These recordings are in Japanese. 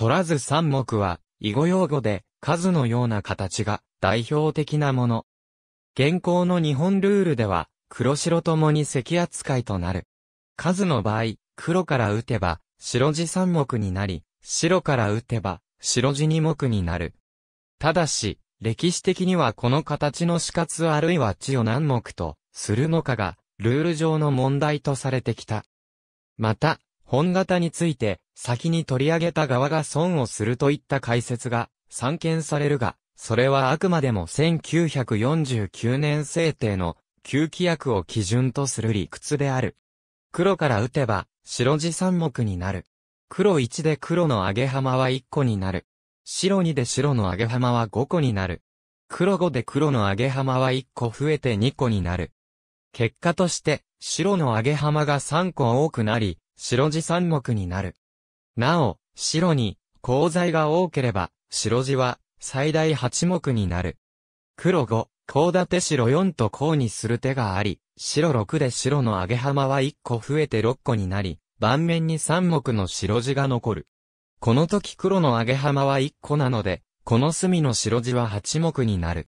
取らず三目は、囲碁用語で、数のような形が代表的なもの。現行の日本ルールでは、黒白ともに赤扱いとなる。数の場合、黒から打てば、白地三目になり、白から打てば、白地二目になる。ただし、歴史的にはこの形の死活あるいは地を何目とするのかが、ルール上の問題とされてきた。また、本型について、先に取り上げた側が損をするといった解説が、散見されるが、それはあくまでも1949年制定の、旧規約を基準とする理屈である。黒から打てば、白地三目になる。黒1で黒の上げ浜は1個になる。白2で白の上げ浜は5個になる。黒5で黒の上げ浜は1個増えて2個になる。結果として、白の上げ浜が3個多くなり、白地三目になる。なお、白に、鋼材が多ければ、白地は、最大8目になる。黒5、鋼立て白4と項にする手があり、白6で白の上げ浜は1個増えて6個になり、盤面に3目の白地が残る。この時黒の上げ浜は1個なので、この隅の白地は8目になる。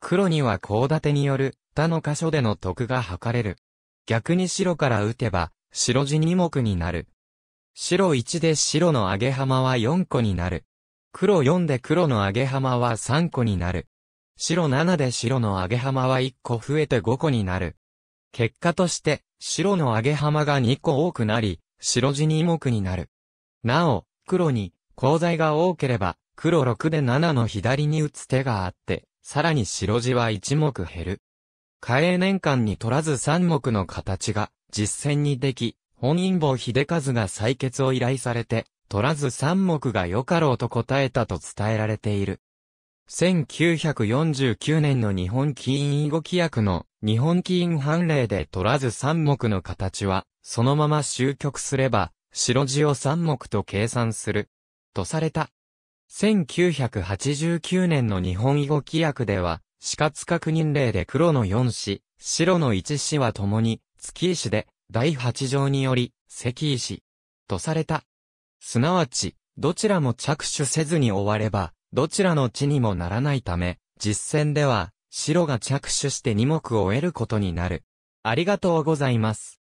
黒には鋼立てによる他の箇所での得が図れる。逆に白から打てば、白地2目になる。白1で白の上げ浜は4個になる。黒4で黒の上げ浜は3個になる。白7で白の上げ浜は1個増えて5個になる。結果として、白の上げ浜が2個多くなり、白地2目になる。なお、黒に、鋼材が多ければ、黒6で7の左に打つ手があって、さらに白地は1目減る。嘉永年間に取らず3目の形が、実践にでき、本因坊秀和が採決を依頼されて、取らず三目が良かろうと答えたと伝えられている。1949年の日本起因囲碁規約の日本起因判例で取らず三目の形は、そのまま終局すれば、白地を三目と計算する。とされた。1989年の日本囲碁規約では、死活確認例で黒の4子、白の1子は共に、月石で、第八条により、石石、とされた。すなわち、どちらも着手せずに終われば、どちらの地にもならないため、実戦では、白が着手して二目を得ることになる。ありがとうございます。